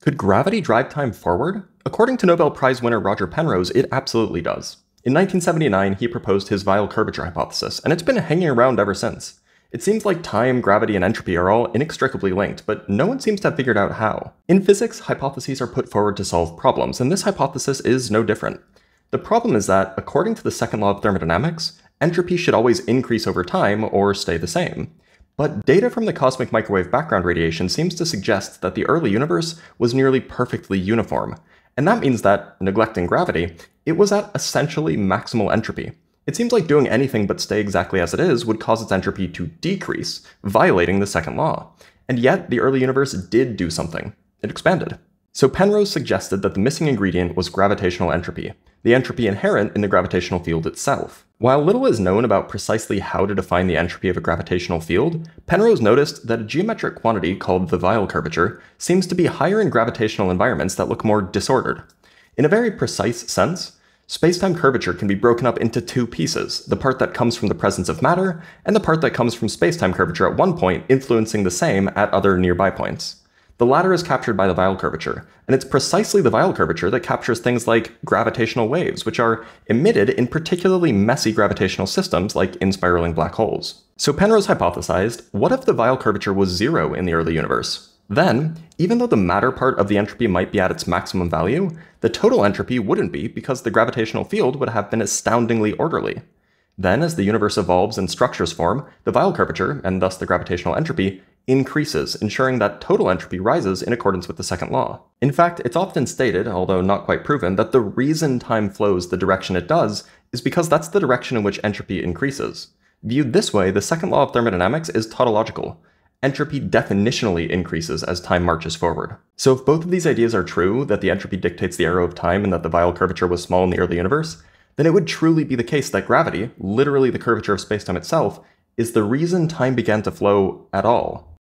Could gravity drive time forward? According to Nobel Prize winner Roger Penrose, it absolutely does. In 1979, he proposed his Weyl curvature hypothesis, and it's been hanging around ever since. It seems like time, gravity, and entropy are all inextricably linked, but no one seems to have figured out how. In physics, hypotheses are put forward to solve problems, and this hypothesis is no different. The problem is that, according to the second law of thermodynamics, entropy should always increase over time or stay the same. But data from the cosmic microwave background radiation seems to suggest that the early universe was nearly perfectly uniform. And that means that, neglecting gravity, it was at essentially maximal entropy. It seems like doing anything but stay exactly as it is would cause its entropy to decrease, violating the second law. And yet, the early universe did do something. It expanded. So Penrose suggested that the missing ingredient was gravitational entropy, the entropy inherent in the gravitational field itself. While little is known about precisely how to define the entropy of a gravitational field, Penrose noticed that a geometric quantity called the Weyl curvature seems to be higher in gravitational environments that look more disordered. In a very precise sense, spacetime curvature can be broken up into two pieces, the part that comes from the presence of matter, and the part that comes from spacetime curvature at one point influencing the same at other nearby points. The latter is captured by the Weyl curvature, and it's precisely the Weyl curvature that captures things like gravitational waves, which are emitted in particularly messy gravitational systems like in spiraling black holes. So Penrose hypothesized, what if the Weyl curvature was zero in the early universe? Then, even though the matter part of the entropy might be at its maximum value, the total entropy wouldn't be because the gravitational field would have been astoundingly orderly. Then, as the universe evolves and structures form, the Weyl curvature, and thus the gravitational entropy, increases, ensuring that total entropy rises in accordance with the second law. In fact, it's often stated, although not quite proven, that the reason time flows the direction it does is because that's the direction in which entropy increases. Viewed this way, the second law of thermodynamics is tautological. Entropy definitionally increases as time marches forward. So if both of these ideas are true, that the entropy dictates the arrow of time and that the Weyl curvature was small in the early universe, then it would truly be the case that gravity, literally the curvature of spacetime itself, is the reason time began to flow at all.